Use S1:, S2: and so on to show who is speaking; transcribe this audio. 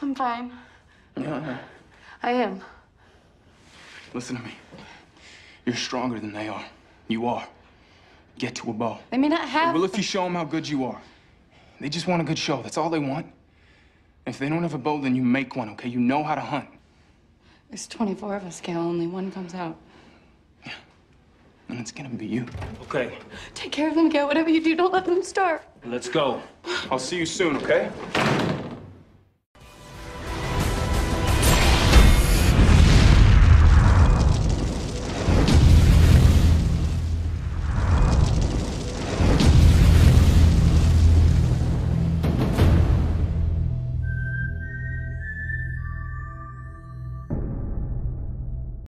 S1: I'm fine.
S2: Yeah.
S1: I am.
S2: Listen to me. You're stronger than they are. You are. Get to a bow.
S1: They may not have.
S2: Well, if you show them how good you are, they just want a good show. That's all they want. If they don't have a bow, then you make one, okay? You know how to hunt.
S1: There's 24 of us, Gale. Only one comes out. Yeah.
S2: And it's gonna be you.
S3: Okay,
S1: Take care of them, Gale. Whatever you do, don't let them starve.
S3: let's go.
S2: I'll see you soon, okay?